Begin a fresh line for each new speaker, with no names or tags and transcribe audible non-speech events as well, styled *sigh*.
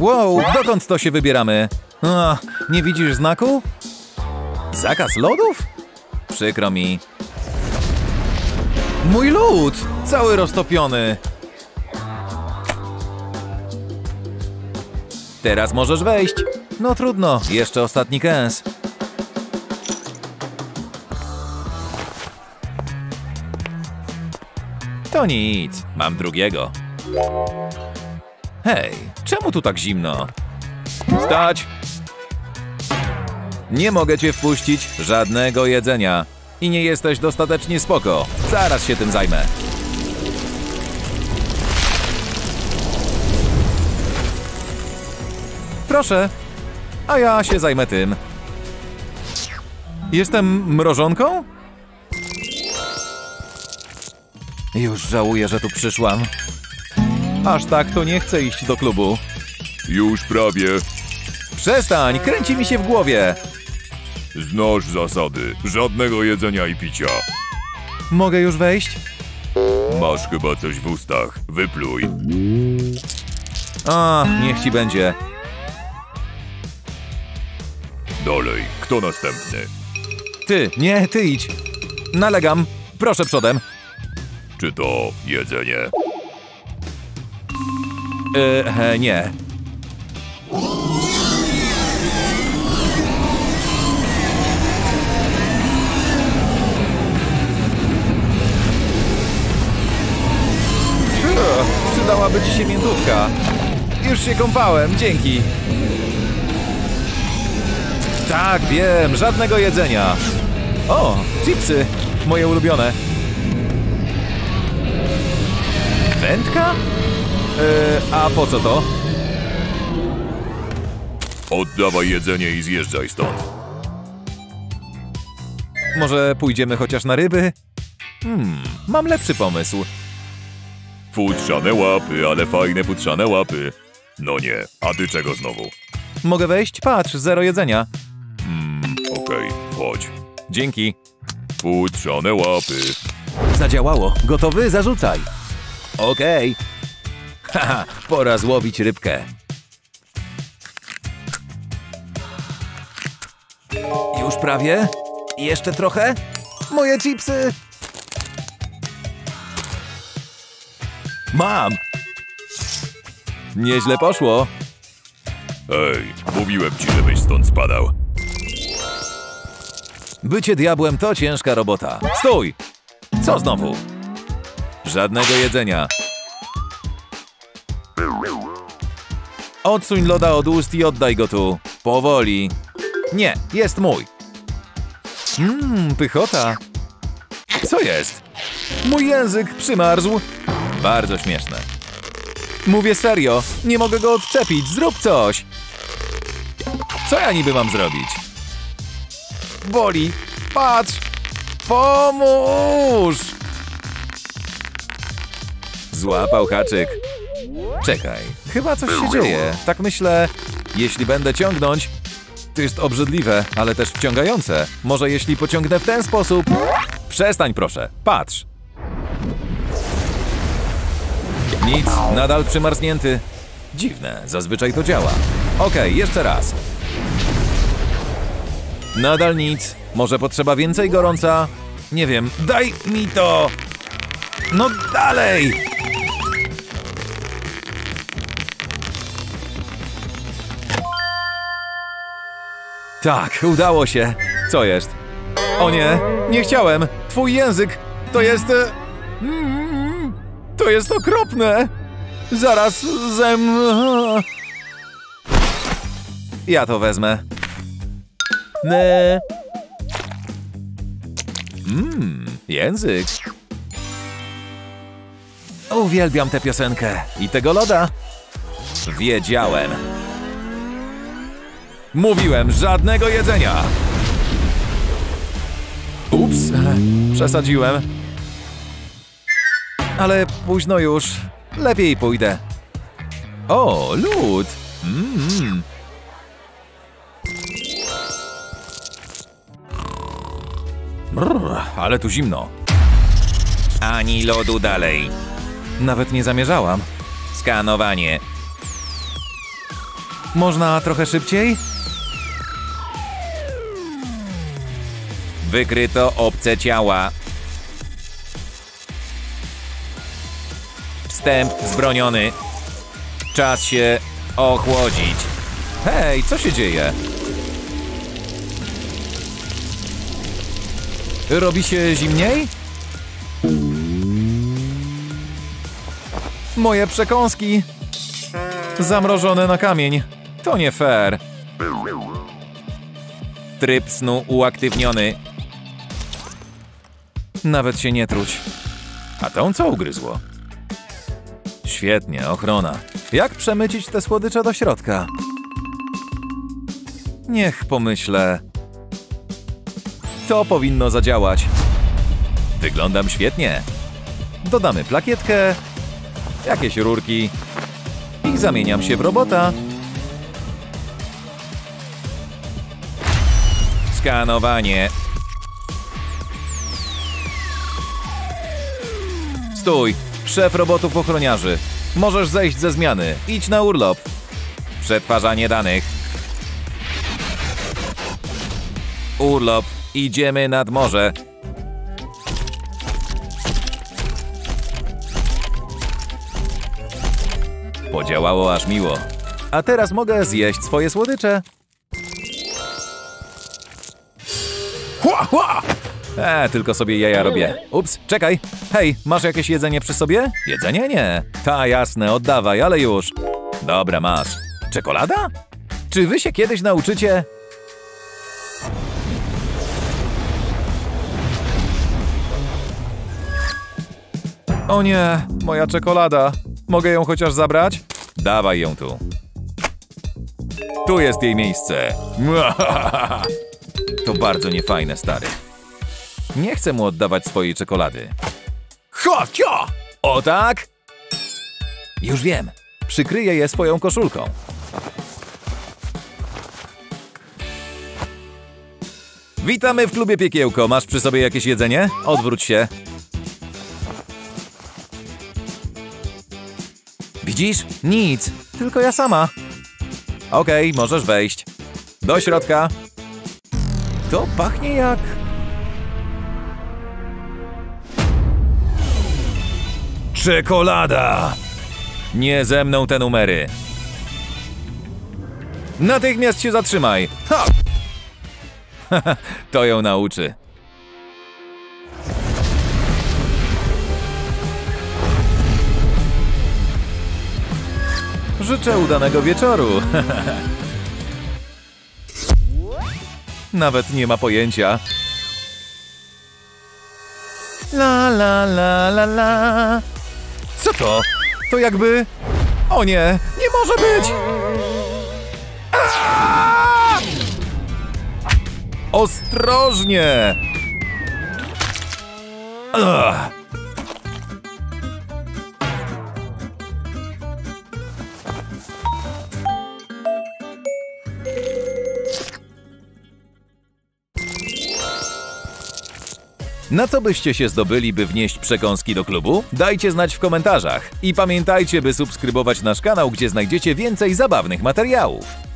Wow, dokąd to się wybieramy? A, nie widzisz znaku? Zakaz lodów? Przykro mi. Mój lód! Cały roztopiony. Teraz możesz wejść. No trudno, jeszcze ostatni kęs. To nic, mam drugiego. Hej, czemu tu tak zimno? Stać! Nie mogę cię wpuścić, żadnego jedzenia. I nie jesteś dostatecznie spoko. Zaraz się tym zajmę. Proszę, a ja się zajmę tym. Jestem mrożonką? Już żałuję, że tu przyszłam. Aż tak to nie chcę iść do klubu.
Już prawie.
Przestań, kręci mi się w głowie.
Znasz zasady. Żadnego jedzenia i picia.
Mogę już wejść?
Masz chyba coś w ustach. Wypluj.
A, niech ci będzie.
Dalej. Kto następny?
Ty, nie, ty idź. Nalegam. Proszę przodem.
Czy to jedzenie?
Yy, nie. Przydałaby ci się miętówka. Już się kąpałem, dzięki. Tak, wiem, żadnego jedzenia. O, chipsy, moje ulubione. Wędka? Yy, a po co to?
Oddawaj jedzenie i zjeżdżaj stąd.
Może pójdziemy chociaż na ryby? Hmm, mam lepszy pomysł.
Futrzane łapy, ale fajne futrzane łapy. No nie, a ty czego znowu?
Mogę wejść? Patrz, zero jedzenia.
Hmm, okej, chodź.
Dzięki.
Futrzane łapy.
Zadziałało. Gotowy? Zarzucaj. Okej. Haha, *laughs* pora złowić rybkę. Już prawie? Jeszcze trochę? Moje chipsy! Mam! Nieźle poszło.
Ej, mówiłem ci, żebyś stąd spadał.
Bycie diabłem to ciężka robota. Stój! Co znowu? Żadnego jedzenia. Odsuń loda od ust i oddaj go tu. Powoli. Nie, jest mój. Mmm, pychota. Co jest? Mój język przymarzł. Bardzo śmieszne. Mówię serio, nie mogę go odczepić, zrób coś. Co ja niby mam zrobić? Boli. Patrz! Pomóż! Złapał haczyk. Czekaj, chyba coś się dzieje. Tak myślę, jeśli będę ciągnąć, to jest obrzydliwe, ale też wciągające. Może jeśli pociągnę w ten sposób... Przestań proszę, patrz. Nic, nadal przymarznięty. Dziwne, zazwyczaj to działa. Okej, jeszcze raz. Nadal nic. Może potrzeba więcej gorąca? Nie wiem. Daj mi to! No dalej! Tak, udało się. Co jest? O nie, nie chciałem. Twój język to jest... e, To jest okropne. Zaraz zem... Ja to wezmę. Ne. Mmm, język. Uwielbiam tę piosenkę i tego loda. Wiedziałem. Mówiłem, żadnego jedzenia. Ups, *laughs* przesadziłem. Ale późno już. Lepiej pójdę. O, lód. Mmm. Brr, ale tu zimno. Ani lodu dalej. Nawet nie zamierzałam. Skanowanie. Można trochę szybciej? Wykryto obce ciała. Wstęp zbroniony. Czas się ochłodzić. Hej, co się dzieje? Robi się zimniej? Moje przekąski. Zamrożone na kamień. To nie fair. Tryb snu uaktywniony. Nawet się nie truć. A tą co ugryzło? Świetnie, ochrona. Jak przemycić te słodycze do środka? Niech pomyślę. To powinno zadziałać. Wyglądam świetnie. Dodamy plakietkę, jakieś rurki i zamieniam się w robota. Skanowanie. Stój, szef robotów ochroniarzy. Możesz zejść ze zmiany. Idź na urlop. Przetwarzanie danych. Urlop. Idziemy nad morze. Podziałało aż miło. A teraz mogę zjeść swoje słodycze. Hua, hua! E, tylko sobie jaja robię. Ups, czekaj. Hej, masz jakieś jedzenie przy sobie? Jedzenie nie. Ta, jasne, oddawaj, ale już. Dobra, masz. Czekolada? Czy wy się kiedyś nauczycie? O nie, moja czekolada. Mogę ją chociaż zabrać? Dawaj ją tu. Tu jest jej miejsce. *laughs* To bardzo niefajne, stary. Nie chcę mu oddawać swojej czekolady. Ha, cia! O tak? Już wiem. Przykryję je swoją koszulką. Witamy w klubie Piekiełko. Masz przy sobie jakieś jedzenie? Odwróć się. Widzisz? Nic. Tylko ja sama. Okej, możesz wejść. Do środka. To pachnie jak... Czekolada! Nie ze mną te numery. Natychmiast się zatrzymaj. Ha! *laughs* to ją nauczy. Życzę udanego wieczoru. *laughs* Nawet nie ma pojęcia. La la la la la. Co to? To jakby... O nie, nie może być! Ostrożnie! Na co byście się zdobyli, by wnieść przekąski do klubu? Dajcie znać w komentarzach. I pamiętajcie, by subskrybować nasz kanał, gdzie znajdziecie więcej zabawnych materiałów.